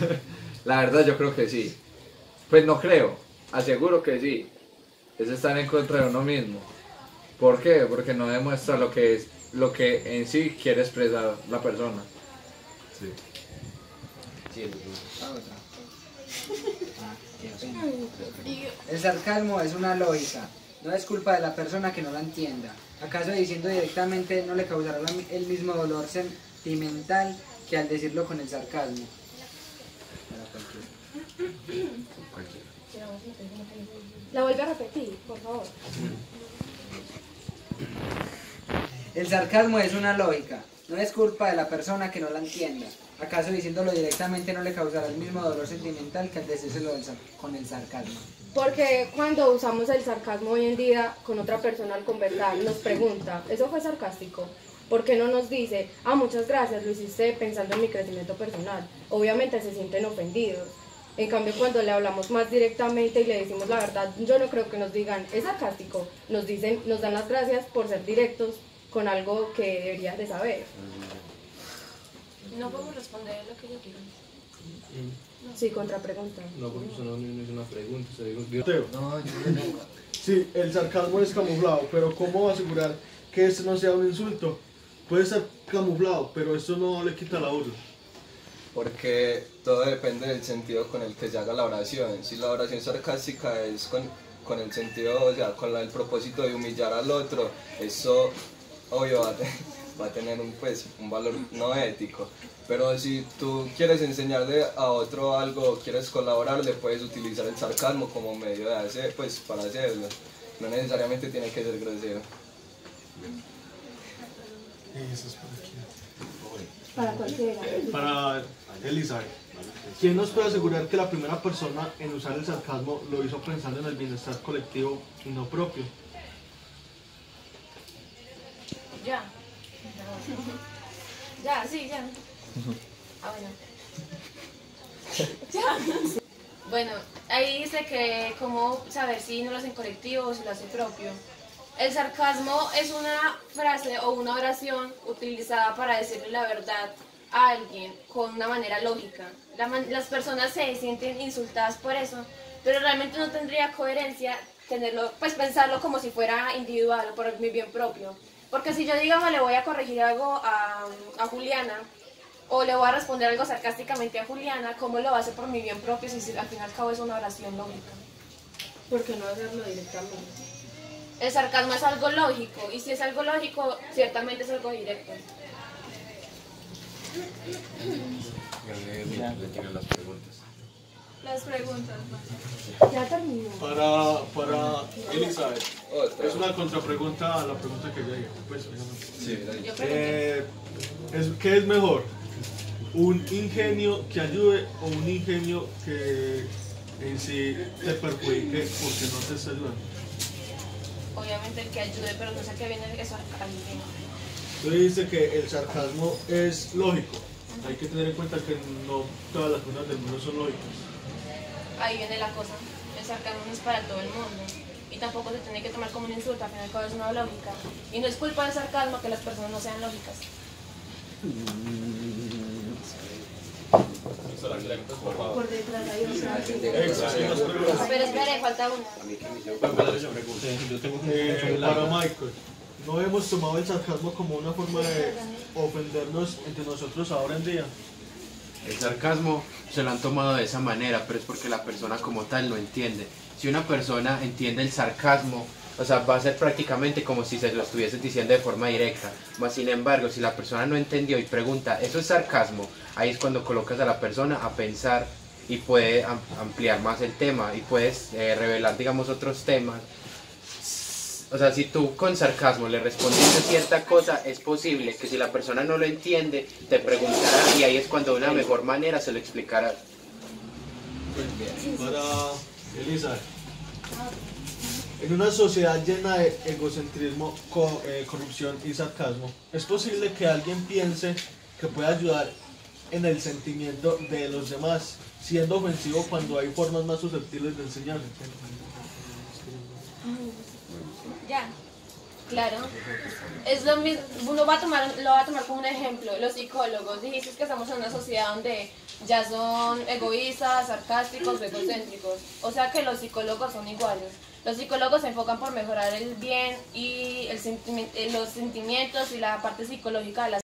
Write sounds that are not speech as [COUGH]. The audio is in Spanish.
[LAUGHS] La verdad yo creo que sí. Pues no creo, aseguro que sí. Es estar en contra de uno mismo. ¿Por qué? Porque no demuestra lo que es, lo que en sí quiere expresar la persona. Sí. [LAUGHS] El sarcasmo es una lógica, no es culpa de la persona que no la entienda. ¿Acaso diciendo directamente no le causará el mismo dolor sentimental que al decirlo con el sarcasmo? La vuelve a repetir, por favor. El sarcasmo es una lógica, no es culpa de la persona que no la entienda. ¿Acaso diciéndolo directamente no le causará el mismo dolor sentimental que al decírselo con el sarcasmo? Porque cuando usamos el sarcasmo hoy en día con otra persona al conversar, nos pregunta, ¿eso fue sarcástico? ¿Por qué no nos dice, ah, muchas gracias, lo hiciste pensando en mi crecimiento personal? Obviamente se sienten ofendidos. En cambio, cuando le hablamos más directamente y le decimos la verdad, yo no creo que nos digan, es sarcástico. Nos dicen, nos dan las gracias por ser directos con algo que deberías de saber. No podemos responder lo que ellos digan. Sí, contrapregunta. No, porque eso no, no es una pregunta, se digo, Teo. Sí, el sarcasmo es camuflado, pero ¿cómo asegurar que este no sea un insulto? Puede ser camuflado, pero esto no le quita la burla. Porque todo depende del sentido con el que se haga la oración. Si la oración sarcástica es con, con el sentido, o sea, con la- el propósito de humillar al otro, eso obvio va a, te- [LAUGHS] va a tener un, pues, un valor no ético. Pero si tú quieres enseñarle a otro algo, quieres colaborarle, puedes utilizar el sarcasmo como medio de hacer, pues, para hacerlo. No necesariamente tiene que ser grosero. Para cualquiera. Para Elizabeth, ¿quién nos puede asegurar que la primera persona en usar el sarcasmo lo hizo pensando en el bienestar colectivo y no propio? Ya. Ya, sí, ya. Ah, bueno. Ya. Bueno, ahí dice que cómo saber si no lo hace en colectivo o si lo hace propio. El sarcasmo es una frase o una oración utilizada para decirle la verdad a alguien con una manera lógica. Las personas se sienten insultadas por eso, pero realmente no tendría coherencia tenerlo, pues pensarlo como si fuera individual o por mi bien propio. Porque si yo digamos le voy a corregir algo a, a Juliana o le voy a responder algo sarcásticamente a Juliana, ¿cómo lo hace por mi bien propio si al fin y al cabo es una oración lógica? ¿Por qué no hacerlo directamente? El sarcasmo es algo lógico y si es algo lógico, ciertamente es algo directo. Ya le tienen las preguntas. Las preguntas. Ya terminó. Para, para Elizabeth, es una contrapregunta a la pregunta que ya hice. Pues. Sí. Eh, es- ¿Qué es mejor? ¿Un ingenio que ayude o un ingenio que en sí te perjudique porque no te ayudando? Obviamente el que ayude, pero no sé a qué viene eso al bien. Tú dices que el sarcasmo es lógico. Hay que tener en cuenta que no todas las cosas del mundo son lógicas. Ahí viene la cosa. El sarcasmo no es para todo el mundo. Y tampoco se tiene que tomar como un insulto, al fin y al cabo es una lógica. Y no es culpa del sarcasmo que las personas no sean lógicas. [LAUGHS] Por detrás hay otra. Pero espere, falta Eh, para Michael, no hemos tomado el sarcasmo como una forma de ofendernos entre nosotros ahora en día. El sarcasmo se lo han tomado de esa manera, pero es porque la persona como tal no entiende. Si una persona entiende el sarcasmo, o sea, va a ser prácticamente como si se lo estuviese diciendo de forma directa. Mas, sin embargo, si la persona no entendió y pregunta, ¿eso es sarcasmo? Ahí es cuando colocas a la persona a pensar y puede am- ampliar más el tema y puedes eh, revelar, digamos, otros temas. O sea, si tú con sarcasmo le respondiste cierta cosa, es posible que si la persona no lo entiende, te preguntará y ahí es cuando de una mejor manera se lo explicará. Para Elizabeth, en una sociedad llena de egocentrismo, co- eh, corrupción y sarcasmo, ¿es posible que alguien piense que puede ayudar en el sentimiento de los demás, siendo ofensivo cuando hay formas más susceptibles de enseñar? Ya. Claro. Es lo mismo, uno va a tomar, lo va a tomar como un ejemplo. Los psicólogos, dijiste que estamos en una sociedad donde ya son egoístas, sarcásticos, egocéntricos. O sea que los psicólogos son iguales. Los psicólogos se enfocan por mejorar el bien y el los sentimientos y la parte psicológica de las